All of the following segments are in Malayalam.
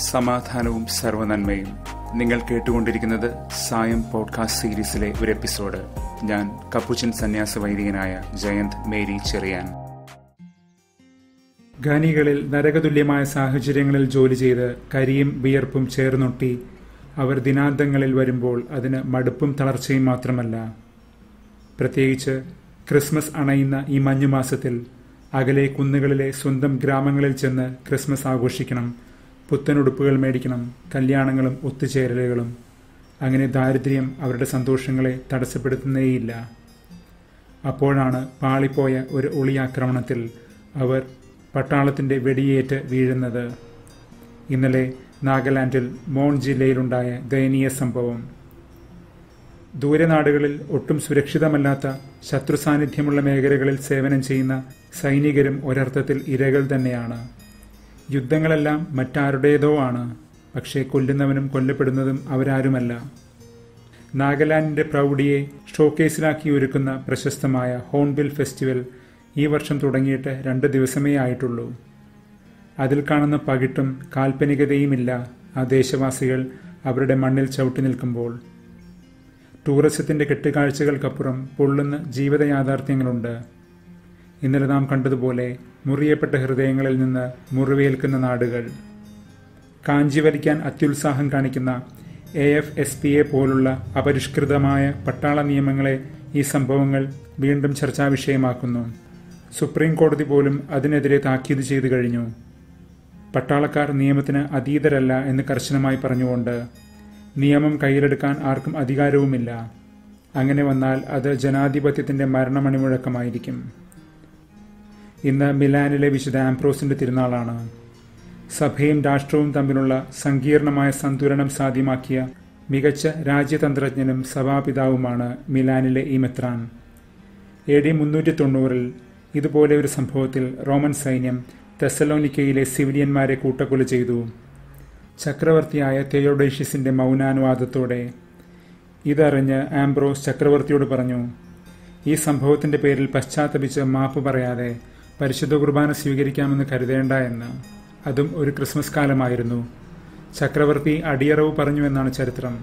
സമാധാനവും സർവനന്മയും നിങ്ങൾ കേട്ടുകൊണ്ടിരിക്കുന്നത് സായം പോഡ്കാസ്റ്റ് സീരീസിലെ ഒരു എപ്പിസോഡ്. ഞാൻ കപ്പുച്ചൻ സന്യാസ വൈദികനായ ജയന്ത് മേരി ചെറിയാൻ. ഖനികളിൽ നരകതുല്യമായ സാഹചര്യങ്ങളിൽ ജോലി ചെയ്ത് കരിയും വിയർപ്പും ചേർന്നൊട്ടി അവർ ദിനാന്തങ്ങളിൽ വരുമ്പോൾ അതിന് മടുപ്പും തളർച്ചയും മാത്രമല്ല. പ്രത്യേകിച്ച് ക്രിസ്മസ് അണയുന്ന ഈ മഞ്ഞുമാസത്തിൽ അകലെ കുന്നുകളിലെ സ്വന്തം ഗ്രാമങ്ങളിൽ ചെന്ന് ക്രിസ്മസ് ആഘോഷിക്കണം. പുത്തനുടുപ്പുകൾ മേടിക്കണം കല്യാണങ്ങളും ഒത്തുചേരലുകളും. അങ്ങനെ ദാരിദ്ര്യം അവരുടെ സന്തോഷങ്ങളെ തടസ്സപ്പെടുത്തുന്നേയില്ല. അപ്പോഴാണ് പാളിപ്പോയ ഒരു ഒളിയാക്രമണത്തിൽ അവർ പട്ടാളത്തിന്റെ വെടിയേറ്റ് വീഴുന്നത്. ഇന്നലെ നാഗാലാൻഡിൽ മോൺ ജില്ലയിലുണ്ടായ ദയനീയ സംഭവം. ദൂരനാടുകളിൽ ഒട്ടും സുരക്ഷിതമല്ലാത്ത ശത്രു സാന്നിധ്യമുള്ള മേഖലകളിൽ സേവനം ചെയ്യുന്ന സൈനികരും ഒരർത്ഥത്തിൽ ഇരകൾ തന്നെയാണ്. യുദ്ധങ്ങളെല്ലാം മറ്റാരുടേതോ ആണ്. പക്ഷേ കൊല്ലുന്നവനും കൊല്ലപ്പെടുന്നതും അവരാരുമല്ല. നാഗാലാൻഡിന്റെ പ്രൗഢിയെ ഷോക്കേസിലാക്കി ഒരുക്കുന്ന പ്രശസ്തമായ ഹോൺബിൽ ഫെസ്റ്റിവൽ ഈ വർഷം തുടങ്ങിയിട്ട് രണ്ട് ദിവസമേ ആയിട്ടുള്ളൂ. അതിൽ കാണുന്ന പകിട്ടും കാൽപ്പനികതയുമില്ല ആ ദേശവാസികൾ അവരുടെ മണ്ണിൽ ചവിട്ടി നിൽക്കുമ്പോൾ. ടൂറിസത്തിന്റെ കെട്ടുകാഴ്ചകൾക്കപ്പുറം പൊള്ളുന്ന ജീവിത യാഥാർത്ഥ്യങ്ങളുണ്ട് ഇന്നലെ നാം കണ്ടതുപോലെ മുറിയപ്പെട്ട ഹൃദയങ്ങളിൽ നിന്ന് മുറിവേൽക്കുന്ന നാടുകൾ. കാഞ്ചി വലിക്കാൻ അത്യുത്സാഹം കാണിക്കുന്ന A F S P A പോലുള്ള അപരിഷ്കൃതമായ പട്ടാള നിയമങ്ങളെ ഈ സംഭവങ്ങൾ വീണ്ടും ചർച്ചാ വിഷയമാക്കുന്നു സുപ്രീം കോടതി പോലും അതിനെതിരെ താക്കീത് ചെയ്തു കഴിഞ്ഞു. പട്ടാളക്കാർ നിയമത്തിന് അതീതരല്ല എന്ന് കർശനമായി പറഞ്ഞുകൊണ്ട് നിയമം കയ്യിലെടുക്കാൻ ആർക്കും അധികാരവുമില്ല. അങ്ങനെ വന്നാൽ അത് ജനാധിപത്യത്തിന്റെ മരണമണിമുഴക്കമായിരിക്കും. ഇന്ന് മിലാനിലെ വിശുദ്ധ ആംപ്രോസിന്റെ തിരുനാളാണ്. സഭയും രാഷ്ട്രവും തമ്മിലുള്ള സങ്കീർണമായ സന്തുലനം സാധ്യമാക്കിയ മികച്ച രാജ്യതന്ത്രജ്ഞനും സഭാപിതാവുമാണ് മിലാനിലെ ഈ മെത്രാൻ. എ ഡി മുന്നൂറ്റി തൊണ്ണൂറിൽ ഇതുപോലെ ഒരു സംഭവത്തിൽ റോമൻ സൈന്യം തെസലോനിക്കയിലെ സിവിലിയന്മാരെ കൂട്ടക്കൊല ചെയ്തു. ചക്രവർത്തിയായ തെയോഡേഷ്യസിന്റെ മൗനാനുവാദത്തോടെ ഇതറിഞ്ഞ് ആംബ്രോസ് ചക്രവർത്തിയോട് പറഞ്ഞു ഈ സംഭവത്തിന്റെ പേരിൽ പശ്ചാത്തപിച്ച് മാപ്പ് പറയാതെ പരിശുദ്ധ കുർബാന സ്വീകരിക്കാമെന്ന് കരുതേണ്ട എന്ന്. അതും ഒരു ക്രിസ്മസ് കാലമായിരുന്നു. ചക്രവർത്തി അടിയറവ് പറഞ്ഞു എന്നാണ് ചരിത്രം.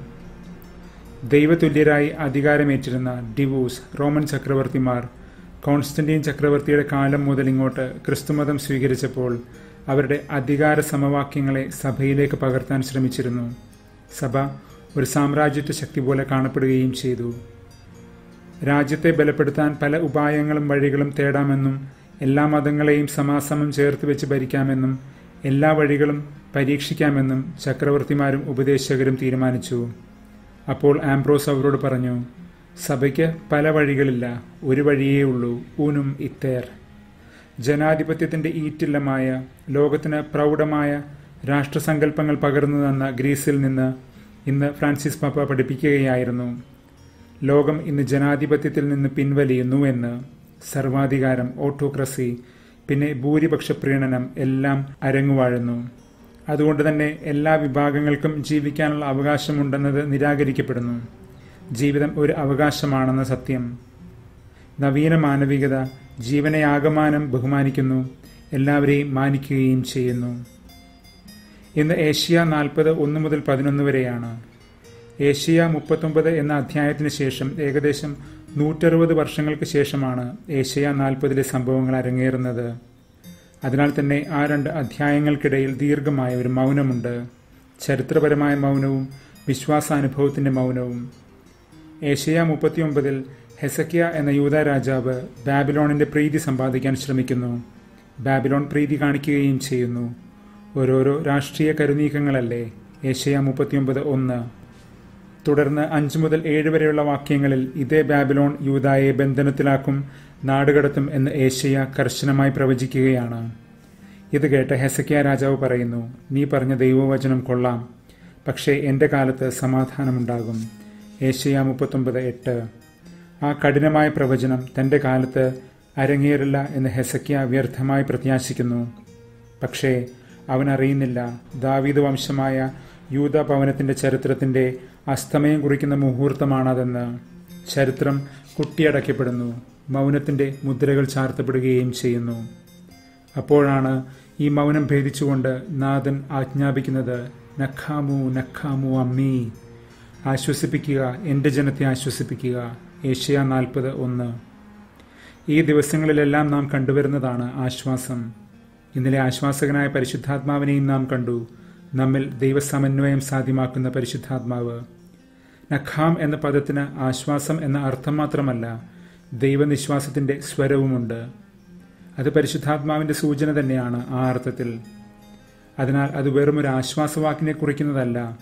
ദൈവതുല്യരായി അധികാരമേറ്റിരുന്ന ഡിവോസ് റോമൻ ചക്രവർത്തിമാർ കോൺസ്റ്റന്റീൻ ചക്രവർത്തിയുടെ കാലം മുതൽ ഇങ്ങോട്ട് ക്രിസ്തുമതം സ്വീകരിച്ചപ്പോൾ അവരുടെ അധികാര സമവാക്യങ്ങളെ സഭയിലേക്ക് പകർത്താൻ ശ്രമിച്ചിരുന്നു. സഭ ഒരു സാമ്രാജ്യത്വ ശക്തി പോലെ കാണപ്പെടുകയും ചെയ്തു. രാജ്യത്തെ ബലപ്പെടുത്താൻ പല ഉപായങ്ങളും വഴികളും തേടാമെന്നും എല്ലാ മതങ്ങളെയും സമാസമം ചേർത്ത് വെച്ച് ഭരിക്കാമെന്നും എല്ലാ വഴികളും പരീക്ഷിക്കാമെന്നും ചക്രവർത്തിമാരും ഉപദേശകരും തീരുമാനിച്ചു. അപ്പോൾ ആംബ്രോസ് അവരോട് പറഞ്ഞു സഭയ്ക്ക് പല വഴികളില്ല ഒരു വഴിയേ ഉള്ളൂ ഊനും ഇത്തേർ. ജനാധിപത്യത്തിന്റെ ഈറ്റില്ലമായ ലോകത്തിന് പ്രൗഢമായ രാഷ്ട്രസങ്കല്പങ്ങൾ പകർന്നു തന്ന ഗ്രീസിൽ നിന്ന് ഇന്ന് ഫ്രാൻസിസ് പാപ്പ പഠിപ്പിക്കുകയായിരുന്നു. ലോകം ഇന്ന് ജനാധിപത്യത്തിൽ നിന്ന് പിൻവലിയുന്നു എന്ന് സർവാധികാരം ഓട്ടോക്രസി പിന്നെ ഭൂരിപക്ഷ പ്രീണനം എല്ലാം അരങ്ങുവാഴുന്നു. അതുകൊണ്ട് തന്നെ എല്ലാ വിഭാഗങ്ങൾക്കും ജീവിക്കാനുള്ള അവകാശമുണ്ടെന്നത് നിരാകരിക്കപ്പെടുന്നു. ജീവിതം ഒരു അവകാശമാണെന്ന സത്യം. നവീന മാനവികത ജീവനെ ആകമാനം ബഹുമാനിക്കുന്നു എല്ലാവരെയും മാനിക്കുകയും ചെയ്യുന്നു. ഇന്ന് ഏഷ്യ നാൽപ്പത് ഒന്ന് മുതൽ പതിനൊന്ന് വരെയാണ്. ഏഷ്യ മുപ്പത്തൊമ്പത് എന്ന അധ്യായത്തിന് ശേഷം ഏകദേശം നൂറ്ററുപത് വർഷങ്ങൾക്ക് ശേഷമാണ് ഏഷ്യ നാൽപ്പതിലെ സംഭവങ്ങൾ അരങ്ങേറുന്നത്. അതിനാൽ തന്നെ ആ രണ്ട് അധ്യായങ്ങൾക്കിടയിൽ ദീർഘമായ ഒരു മൗനമുണ്ട്. ചരിത്രപരമായ മൗനവും വിശ്വാസാനുഭവത്തിന്റെ മൗനവും. ഏഷ്യ മുപ്പത്തിയൊമ്പതിൽ ഹെസക്കിയ എന്ന യൂത രാജാവ് ബാബിലോണിന്റെ പ്രീതി സമ്പാദിക്കാൻ ശ്രമിക്കുന്നു. ബാബിലോൺ പ്രീതി കാണിക്കുകയും ചെയ്യുന്നു. ഓരോരോ രാഷ്ട്രീയ കരുനീക്കങ്ങളല്ലേ? ഏഷ്യ മുപ്പത്തിയൊമ്പത് ഒന്ന്. തുടർന്ന് അഞ്ചു മുതൽ ഏഴ് വരെയുള്ള വാക്യങ്ങളിൽ ഇതേ ബാബിലോൺ യൂതായെ ബന്ധനത്തിലാക്കും നാടുകടത്തും എന്ന് ഏഷ്യ കർശനമായി പ്രവചിക്കുകയാണ്. ഇത് കേട്ട് ഹെസക്കിയ രാജാവ് പറയുന്നു നീ പറഞ്ഞ ദൈവവചനം കൊള്ളാം പക്ഷേ എന്റെ കാലത്ത് സമാധാനമുണ്ടാകും. ഏഷ്യ മുപ്പത്തൊമ്പത് എട്ട്. ആ കഠിനമായ പ്രവചനം തന്റെ കാലത്ത് അരങ്ങേറില്ല എന്ന് ഹെസക്കിയ വ്യർത്ഥമായി പ്രത്യാശിക്കുന്നു. പക്ഷേ അവൻ അറിയുന്നില്ല ദാവീദ് വംശമായ യൂത ഭവനത്തിന്റെ ചരിത്രത്തിന്റെ അസ്തമയം കുറിക്കുന്ന മുഹൂർത്തമാണതെന്ന് ചരിത്രം കുട്ടിയടക്കപ്പെടുന്നു മൗനത്തിന്റെ മുദ്രകൾ ചാർത്തപ്പെടുകയും ചെയ്യുന്നു. അപ്പോഴാണ് ഈ മൗനം ഭേദിച്ചുകൊണ്ട് നാഥൻ ആജ്ഞാപിക്കുന്നത് നഖാമു നഖാമു അമ്മീ ആശ്വസിപ്പിക്കുക എന്റെ ജനത്തെ ആശ്വസിപ്പിക്കുക. ഏഷ്യ നാൽപ്പത് ഒന്ന്. ഈ ദിവസങ്ങളിലെല്ലാം നാം കണ്ടുവരുന്നതാണ് ആശ്വാസം. ഇന്നലെ ആശ്വാസകനായ പരിശുദ്ധാത്മാവിനെയും നാം കണ്ടു. നമ്മിൽ ദൈവസമന്വയം സാധ്യമാക്കുന്ന പരിശുദ്ധാത്മാവ്. നഖാം എന്ന പദത്തിന് ആശ്വാസം എന്ന അർത്ഥം മാത്രമല്ല ദൈവനിശ്വാസത്തിന്റെ സ്വരവുമുണ്ട്. അത് പരിശുദ്ധാത്മാവിന്റെ സൂചന തന്നെയാണ് ആ അർത്ഥത്തിൽ. അതിനാൽ അത് വെറും ഒരു ആശ്വാസവാക്കിനെ കുറിക്കുന്നതല്ല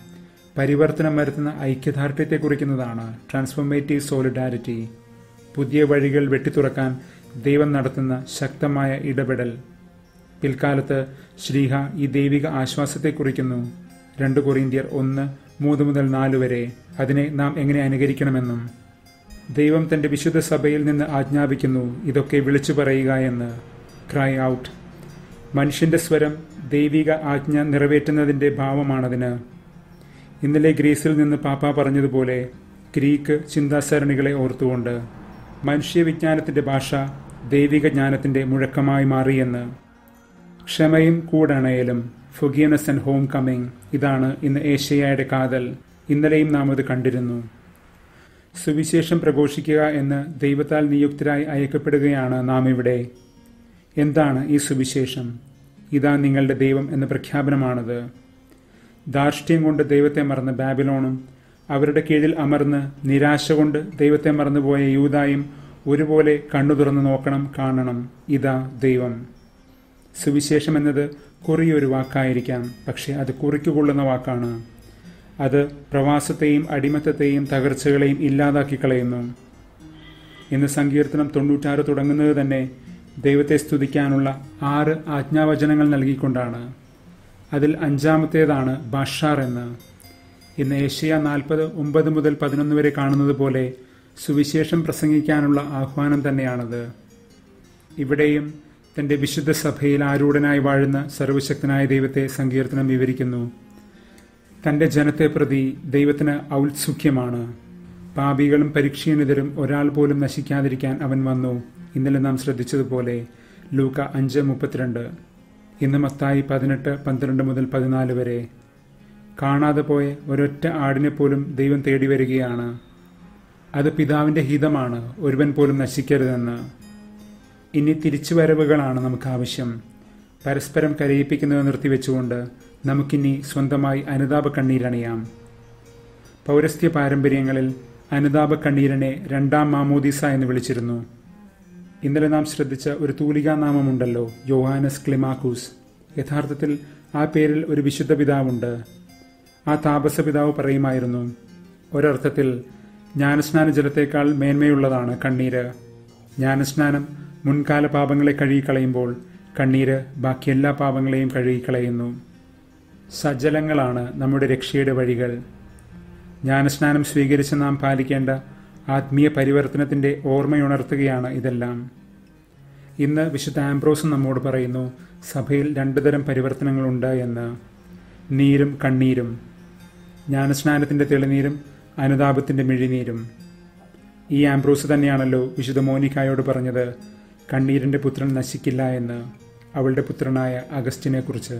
പരിവർത്തനം വരുത്തുന്ന ഐക്യദാർഢ്യത്തെ കുറിക്കുന്നതാണ്. ട്രാൻസ്ഫോർമേറ്റീവ് സോളിഡാരിറ്റി പുതിയ വഴികൾ വെട്ടിത്തുറക്കാൻ ദൈവം നടത്തുന്ന ശക്തമായ ഇടപെടൽ. പിൽക്കാലത്ത് ശ്രീഹ ഈ ദൈവിക ആശ്വാസത്തെ കുറിക്കുന്നു. രണ്ട് കൊറിന്ത്യർ ഒന്ന് മൂന്ന് മുതൽ നാല് വരെ അതിനെ നാം എങ്ങനെ അനുകരിക്കണമെന്നും ദൈവം തന്റെ വിശുദ്ധ സഭയിൽ നിന്ന് ആജ്ഞാപിക്കുന്നു ഇതൊക്കെ വിളിച്ചു പറയുക എന്ന്. ക്രൈ ഔട്ട് മനുഷ്യന്റെ സ്വരം ദൈവിക ആജ്ഞ നിറവേറ്റുന്നതിന്റെ ഭാവമാണതിന്. ഇന്നലെ ഗ്രീസിൽ നിന്ന് പാപ്പ പറഞ്ഞതുപോലെ ഗ്രീക്ക് ചിന്താസരണികളെ ഓർത്തുകൊണ്ട് മനുഷ്യവിജ്ഞാനത്തിന്റെ ഭാഷ ദൈവിക ജ്ഞാനത്തിന്റെ മുഴക്കമായി മാറിയെന്ന് ക്ഷമയും കൂടണയലും. ഫൊഗിയനസ് ആൻഡ് ഹോം കമ്മിങ് ഇതാണ് ഇന്ന് ഏഷ്യയുടെ കാതൽ. ഇന്നലെയും നാം അത് കണ്ടിരുന്നു. സുവിശേഷം പ്രഘോഷിക്കുക എന്ന് ദൈവത്താൽ നിയുക്തരായി അയക്കപ്പെടുകയാണ് നാം ഇവിടെ. എന്താണ് ഈ സുവിശേഷം? ഇതാ നിങ്ങളുടെ ദൈവം എന്ന പ്രഖ്യാപനമാണത്. ധാർഷ്ട്യം കൊണ്ട് ദൈവത്തെ മറന്ന് ബാബിലോണും അവരുടെ കീഴിൽ അമർന്ന് നിരാശ കൊണ്ട് ദൈവത്തെ മറന്നുപോയ യൂതായും ഒരുപോലെ കണ്ണു തുറന്നു നോക്കണം കാണണം. ഇതാ ദൈവം. സുവിശേഷം എന്നത് കുറിയൊരു വാക്കായിരിക്കാം പക്ഷെ അത് കുറിക്കുകൊള്ളുന്ന വാക്കാണ്. അത് പ്രവാസത്തെയും അടിമത്തത്തെയും തകർച്ചകളെയും ഇല്ലാതാക്കി കളയുന്നു. ഇന്ന് സങ്കീർത്തനം തൊണ്ണൂറ്റാറ് തുടങ്ങുന്നത് തന്നെ ദൈവത്തെ സ്തുതിക്കാനുള്ള ആറ് ആജ്ഞാവചനങ്ങൾ നൽകിക്കൊണ്ടാണ്. അതിൽ അഞ്ചാമത്തേതാണ് ബാഷാർ എന്ന്. ഇന്ന് ഏഷ്യ നാൽപ്പത് ഒമ്പത് മുതൽ പതിനൊന്ന് വരെ കാണുന്നത് പോലെ സുവിശേഷം പ്രസംഗിക്കാനുള്ള ആഹ്വാനം തന്നെയാണത്. ഇവിടെയും തന്റെ വിശുദ്ധ സഭയിൽ ആരൂഢനായി വാഴുന്ന സർവശക്തനായ ദൈവത്തെ സങ്കീർത്തനം വിവരിക്കുന്നു. തന്റെ ജനത്തെ പ്രതി ദൈവത്തിന് ഔത്സുഖ്യമാണ്. പാപികളും പരീക്ഷീണിതരും ഒരാൾ പോലും നശിക്കാതിരിക്കാൻ അവൻ വന്നു. ഇന്നലെ നാം ശ്രദ്ധിച്ചതുപോലെ ലൂക്ക അഞ്ച് മുപ്പത്തിരണ്ട്. ഇന്ന് മത്തായി പതിനെട്ട് പന്ത്രണ്ട് മുതൽ പതിനാല് വരെ. കാണാതെ പോയ ഒരൊറ്റ ആടിനെ പോലും ദൈവം തേടി വരികയാണ്. അത് പിതാവിന്റെ ഹിതമാണ്. ഒരുവൻ പോലും നശിക്കരുതെന്ന്. ഇനി തിരിച്ചുവരവുകളാണ് നമുക്ക് ആവശ്യം പരസ്പരം കരയിപ്പിക്കുന്നത് നിർത്തിവെച്ചുകൊണ്ട് നമുക്കിനി സ്വന്തമായി അനുതാപ കണ്ണീരണിയാം പൗരസ്ത്യ പാരമ്പര്യങ്ങളിൽ അനുതാപ കണ്ണീരനെ രണ്ടാം മാമോദീസ എന്ന് വിളിച്ചിരുന്നു. ഇന്നലെ നാം ശ്രദ്ധിച്ച ഒരു തൂലികാ നാമമുണ്ടല്ലോ യോഹാനസ് ക്ലിമാക്കൂസ്. യഥാർത്ഥത്തിൽ ആ പേരിൽ ഒരു വിശുദ്ധ പിതാവുണ്ട്. ആ താപസ പിതാവ് പറയുമായിരുന്നു ഒരർത്ഥത്തിൽ ജ്ഞാനസ്നാന ജലത്തേക്കാൾ മേന്മയുള്ളതാണ് കണ്ണീര്. ജ്ഞാനസ്നാനം മുൻകാല പാപങ്ങളെ കഴുകിക്കളയുമ്പോൾ കണ്ണീര് ബാക്കി എല്ലാ പാപങ്ങളെയും കഴുകിക്കളയുന്നു. സജലങ്ങളാണ് നമ്മുടെ രക്ഷയുടെ വഴികൾ. ജ്ഞാനസ്നാനം സ്വീകരിച്ച് നാം പാലിക്കേണ്ട ആത്മീയ പരിവർത്തനത്തിന്റെ ഓർമ്മയുണർത്തുകയാണ് ഇതെല്ലാം. ഇന്ന് വിശുദ്ധ ആംബ്രോസ് നമ്മോട് പറയുന്നു സഭയിൽ രണ്ടുതരം പരിവർത്തനങ്ങളുണ്ട് എന്ന്. നീരും കണ്ണീരും ജ്ഞാനസ്നാനത്തിന്റെ തെളിനീരും അനുതാപത്തിന്റെ മിഴിനീരും. ഈ ആംബ്രോസ് തന്നെയാണല്ലോ വിശുദ്ധ മോനിക്കായോട് പറഞ്ഞത് കണ്ണീരിന്റെ പുത്രൻ നശിക്കില്ല എന്ന് അവളുടെ പുത്രനായ അഗസ്റ്റിനെ കുറിച്ച്